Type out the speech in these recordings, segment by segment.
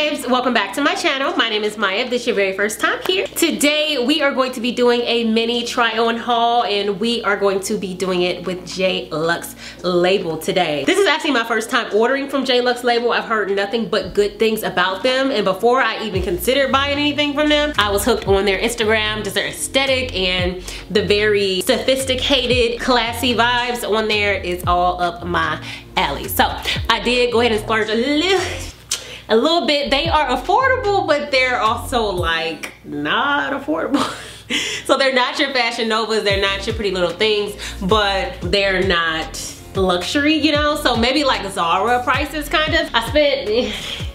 babes welcome back to my channel. My name is Maya. If this is your very first time here today we are going to be doing a mini try on haul and we are going to be doing it with J Lux label today. This is actually my first time ordering from J Lux label. I've heard nothing but good things about them and before I even considered buying anything from them I was hooked on their Instagram just their aesthetic and the very sophisticated classy vibes on there is all up my alley. So I did go ahead and splurge a little a little bit. They are affordable, but they're also like not affordable. so they're not your Fashion Novas, they're not your pretty little things, but they're not luxury, you know? So maybe like Zara prices kind of. I spent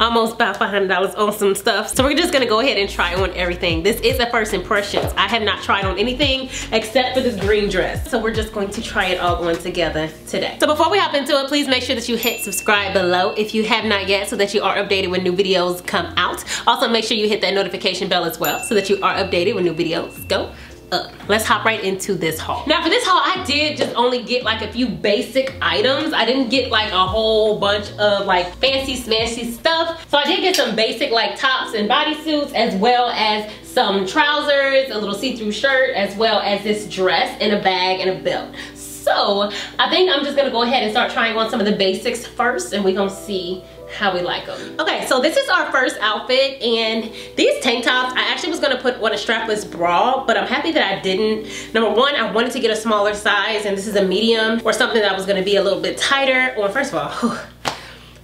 almost about $500 on some stuff. So we're just gonna go ahead and try on everything. This is a first impressions. I have not tried on anything except for this green dress. So we're just going to try it all on together today. So before we hop into it, please make sure that you hit subscribe below if you have not yet so that you are updated when new videos come out. Also make sure you hit that notification bell as well so that you are updated when new videos go up. Let's hop right into this haul. Now for this haul, I did just only get like a few basic items. I didn't get like a whole bunch of like fancy smashy stuff. So I did get some basic like tops and bodysuits as well as some trousers, a little see-through shirt, as well as this dress and a bag and a belt. So I think I'm just gonna go ahead and start trying on some of the basics first and we're gonna see how we like them. Okay, so this is our first outfit and these tank tops, I actually was gonna put on a strapless bra, but I'm happy that I didn't. Number one, I wanted to get a smaller size and this is a medium or something that was gonna be a little bit tighter. Well, first of all, whew,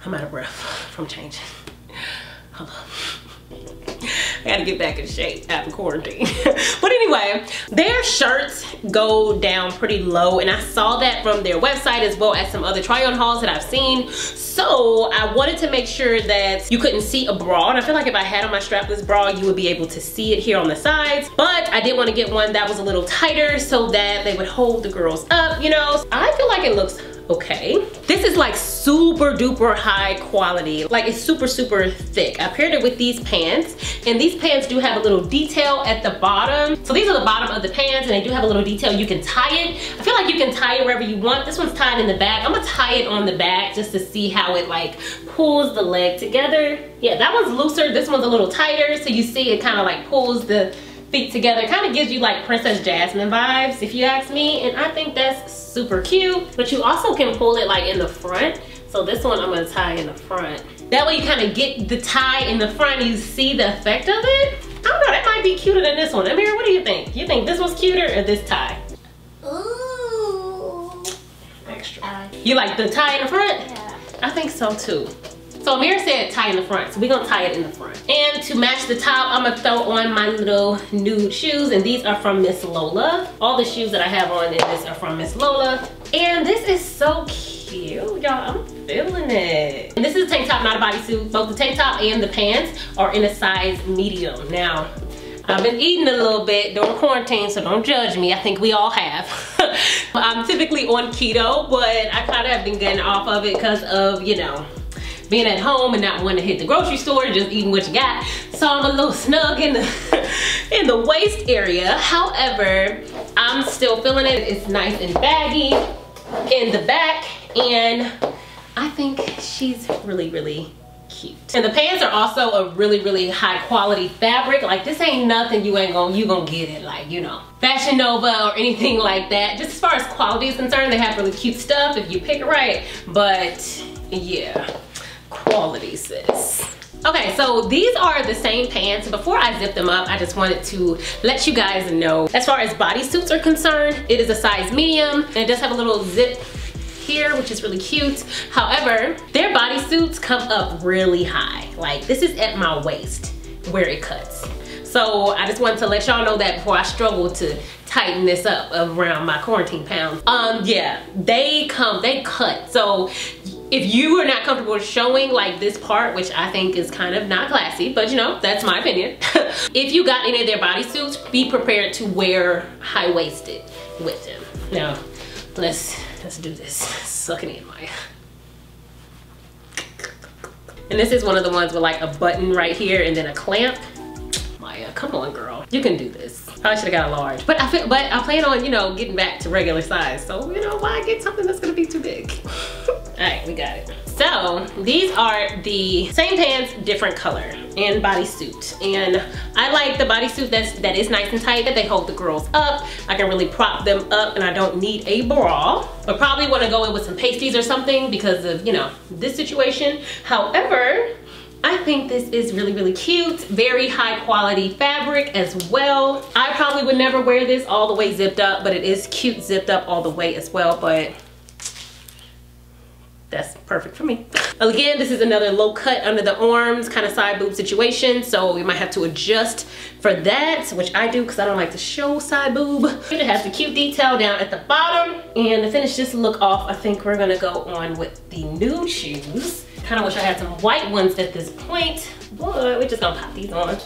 I'm out of breath from changing. Hold on. I gotta get back in shape after quarantine. but anyway, their shirts go down pretty low and I saw that from their website as well as some other try on hauls that I've seen. So I wanted to make sure that you couldn't see a bra and I feel like if I had on my strapless bra, you would be able to see it here on the sides. But I did want to get one that was a little tighter so that they would hold the girls up, you know. I feel like it looks okay. This is like super duper high quality. Like it's super, super thick. I paired it with these pants and these pants do have a little detail at the bottom. So these are the bottom of the pants and they do have a little detail. You can tie it. I feel like you can tie it wherever you want. This one's tied in the back. I'm gonna tie it on the back just to see how it like pulls the leg together. Yeah, that one's looser. This one's a little tighter. So you see it kind of like pulls the feet together. kind of gives you like Princess Jasmine vibes, if you ask me. And I think that's super cute. But you also can pull it like in the front. So this one I'm gonna tie in the front. That way you kind of get the tie in the front you see the effect of it. I don't know, that might be cuter than this one. Amira, what do you think? You think this one's cuter or this tie? Ooh. Extra. you like the tie in the front? Yeah. I think so too. So Amir said tie in the front, so we're gonna tie it in the front. And to match the top, I'm gonna throw on my little nude shoes, and these are from Miss Lola. All the shoes that I have on in this are from Miss Lola. And this is so cute, y'all. I'm feeling it. And this is a tank top, not a bodysuit. Both the tank top and the pants are in a size medium. Now, I've been eating a little bit during quarantine, so don't judge me. I think we all have. I'm typically on keto, but I kind of have been getting off of it because of, you know, being at home and not wanting to hit the grocery store, just eating what you got. So I'm a little snug in the, in the waist area. However, I'm still feeling it. It's nice and baggy in the back and I think she's really, really cute. And the pants are also a really, really high quality fabric. Like this ain't nothing you ain't gonna, you gonna get it like, you know, Fashion Nova or anything like that. Just as far as quality is concerned, they have really cute stuff if you pick it right. But yeah, quality, sis. Okay, so these are the same pants. Before I zip them up, I just wanted to let you guys know, as far as bodysuits are concerned, it is a size medium, and it does have a little zip here, which is really cute. However, their bodysuits come up really high. Like, this is at my waist where it cuts. So I just wanted to let y'all know that before I struggle to tighten this up around my quarantine pounds. Um, yeah, they come, they cut. So if you are not comfortable showing like this part, which I think is kind of not classy, but you know, that's my opinion. if you got any of their bodysuits, be prepared to wear high-waisted with them. Now, let's, let's do this. Suck it in, Maya. And this is one of the ones with like a button right here and then a clamp. Maya, come on girl. You can do this. Probably should have got a large. But I feel but I plan on, you know, getting back to regular size. So, you know, why get something that's gonna be too big? All right, we got it. So these are the same pants, different color and bodysuit. And I like the bodysuit that's, that is nice and tight, that they hold the girls up. I can really prop them up and I don't need a bra. But probably wanna go in with some pasties or something because of, you know, this situation. However, I think this is really, really cute. Very high quality fabric as well. I probably would never wear this all the way zipped up, but it is cute zipped up all the way as well. But that's perfect for me. Again, this is another low cut under the arms kind of side boob situation. So we might have to adjust for that, which I do because I don't like to show side boob. It has the cute detail down at the bottom. And to finish this look off, I think we're gonna go on with the nude shoes. Kind of wish I had some white ones at this point, but we're just gonna pop these on.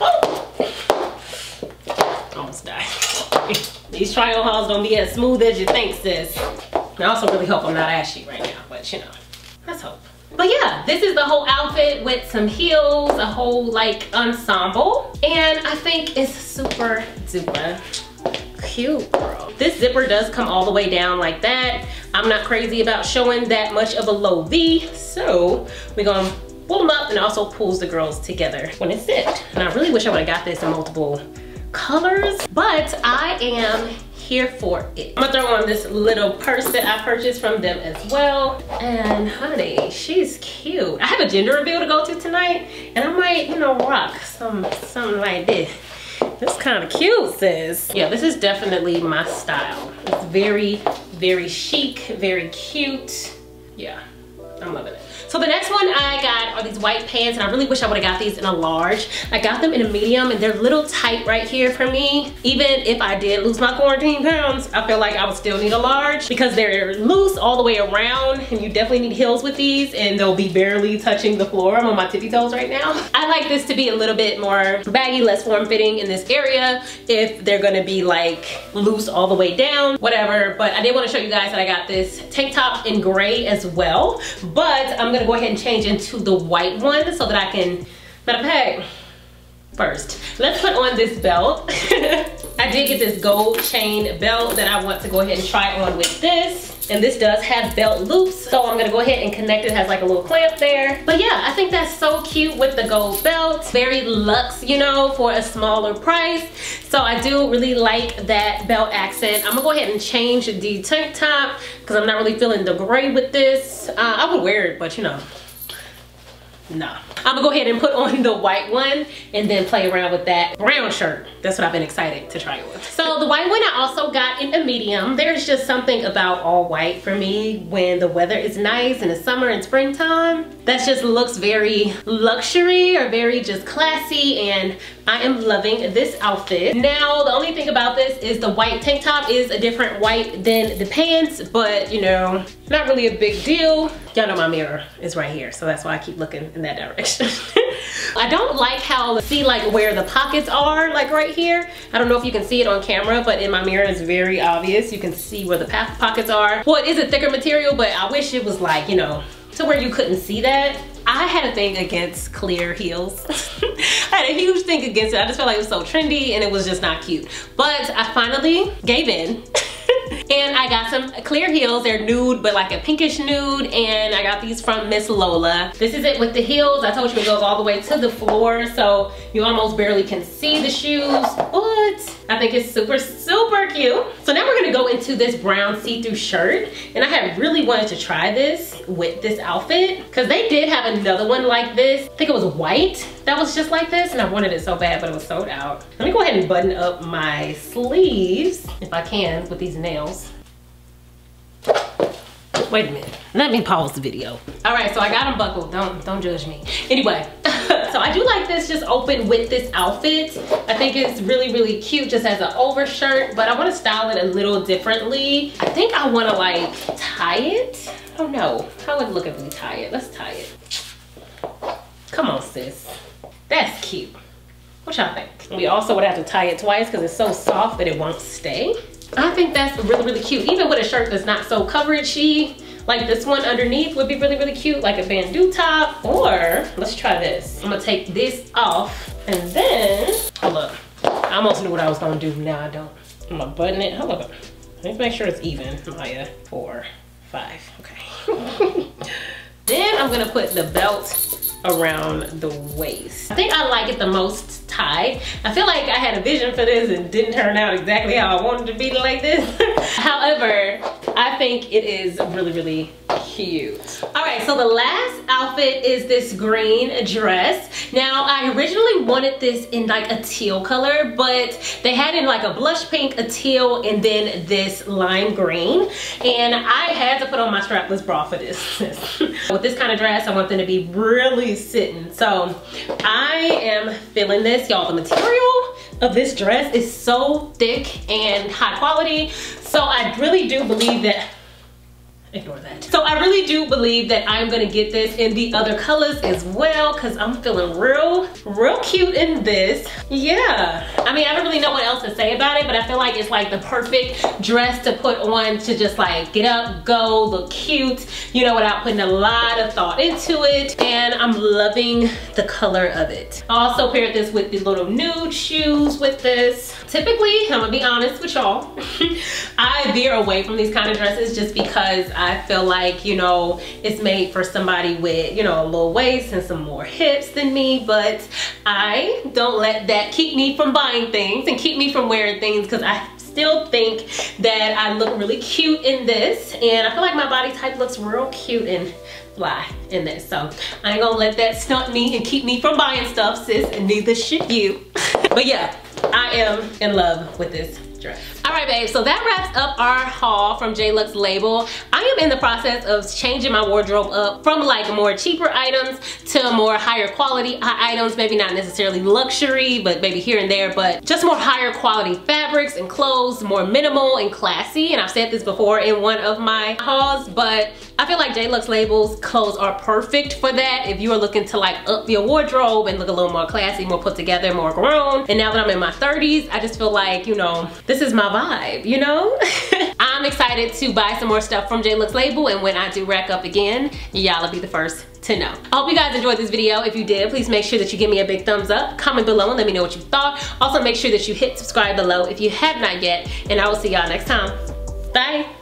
Oh! Almost died. These trial hauls don't be as smooth as you think, sis. I also really hope I'm not ashy right now, you know, let's hope. But yeah, this is the whole outfit with some heels, a whole like ensemble. And I think it's super duper cute, girl. This zipper does come all the way down like that. I'm not crazy about showing that much of a low V, so we're gonna pull them up and also pulls the girls together when it's zipped. And I really wish I would've got this in multiple colors, but I am here for it. I'm gonna throw on this little purse that I purchased from them as well. And honey, she's cute. I have a gender reveal to go to tonight and I might, you know, rock some something like this. This kind of cute, sis. Yeah, this is definitely my style. It's very, very chic, very cute. Yeah, I'm loving it. So the next one I got are these white pants and I really wish I would have got these in a large. I got them in a medium and they're a little tight right here for me. Even if I did lose my quarantine pounds, I feel like I would still need a large because they're loose all the way around and you definitely need heels with these and they'll be barely touching the floor. I'm on my tippy toes right now. I like this to be a little bit more baggy, less form fitting in this area if they're gonna be like loose all the way down, whatever. But I did wanna show you guys that I got this tank top in gray as well. But I'm gonna go ahead and change into the white one so that I can, matter of fact, first, let's put on this belt. I did get this gold chain belt that I want to go ahead and try on with this. And this does have belt loops. So I'm gonna go ahead and connect it. it has like a little clamp there. But yeah, I think that's so cute with the gold belt. Very luxe, you know, for a smaller price. So I do really like that belt accent. I'm gonna go ahead and change the tank top because I'm not really feeling the gray with this. Uh, I would wear it, but you know, nah. I'm gonna go ahead and put on the white one and then play around with that brown shirt. That's what I've been excited to try with. So the white one I also got in a medium. There's just something about all white for me when the weather is nice in the summer and springtime. That just looks very luxury or very just classy and I am loving this outfit. Now, the only thing about this is the white tank top is a different white than the pants, but you know, not really a big deal. Y'all know my mirror is right here, so that's why I keep looking in that direction. I don't like how, see like where the pockets are, like right here. I don't know if you can see it on camera, but in my mirror it's very obvious. You can see where the pockets are. Well, it is a thicker material, but I wish it was like, you know, to where you couldn't see that. I had a thing against clear heels. I had a huge thing against it. I just felt like it was so trendy and it was just not cute. But I finally gave in. and I got some clear heels. They're nude, but like a pinkish nude. And I got these from Miss Lola. This is it with the heels. I told you it goes all the way to the floor. So you almost barely can see the shoes. But I think it's super, super cute. So now we're gonna go into this brown see-through shirt. And I had really wanted to try this with this outfit. Cause they did have another one like this. I think it was white that was just like this. And I wanted it so bad, but it was sold out. Let me go ahead and button up my sleeves, if I can, with these nails. Wait a minute, let me pause the video. All right, so I got them buckled, don't, don't judge me. Anyway, so I do like this just open with this outfit. I think it's really, really cute just as an overshirt, but I wanna style it a little differently. I think I wanna like tie it. I don't know, how would look if we tie it? Let's tie it. Come on, sis. That's cute. What y'all think? We also would have to tie it twice because it's so soft that it won't stay. I think that's really, really cute. Even with a shirt that's not so coveragey, like this one underneath would be really, really cute, like a bandeau top. Or, let's try this. I'm gonna take this off and then, hold up. I almost knew what I was gonna do, now I don't. I'm gonna button it, hold up. Let's make sure it's even, Maya. Four, five, okay. Then I'm gonna put the belt around the waist. I think I like it the most tied. I feel like I had a vision for this and didn't turn out exactly how I wanted to be like this. However, I think it is really, really cute. All right, so the last outfit is this green dress. Now, I originally wanted this in like a teal color, but they had in like a blush pink, a teal, and then this lime green. And I had to put on my strapless bra for this. With this kind of dress, I want them to be really sitting. So I am feeling this. Y'all, the material of this dress is so thick and high quality. So I really do believe that ignore that. So I really do believe that I'm gonna get this in the other colors as well because I'm feeling real, real cute in this. Yeah. I mean, I don't really know what else to say about it, but I feel like it's like the perfect dress to put on to just like get up, go, look cute, you know, without putting a lot of thought into it. And I'm loving the color of it. I also paired this with the little nude shoes with this. Typically, I'm gonna be honest with y'all, I veer away from these kind of dresses just because I feel like, you know, it's made for somebody with, you know, a little waist and some more hips than me, but I don't let that keep me from buying things and keep me from wearing things because I still think that I look really cute in this and I feel like my body type looks real cute and fly in this. So I ain't gonna let that stunt me and keep me from buying stuff, sis, and neither should you. but yeah, I am in love with this dress. Right, babe, so that wraps up our haul from JLux Label. I am in the process of changing my wardrobe up from like more cheaper items to more higher quality items, maybe not necessarily luxury, but maybe here and there, but just more higher quality fabrics and clothes, more minimal and classy. And I've said this before in one of my hauls, but I feel like JLux Labels clothes are perfect for that. If you are looking to like up your wardrobe and look a little more classy, more put together, more grown. And now that I'm in my 30s, I just feel like, you know, this is my vibe, you know? I'm excited to buy some more stuff from JLux Label and when I do rack up again, y'all will be the first to know. I hope you guys enjoyed this video. If you did, please make sure that you give me a big thumbs up, comment below and let me know what you thought. Also make sure that you hit subscribe below if you have not yet and I will see y'all next time. Bye.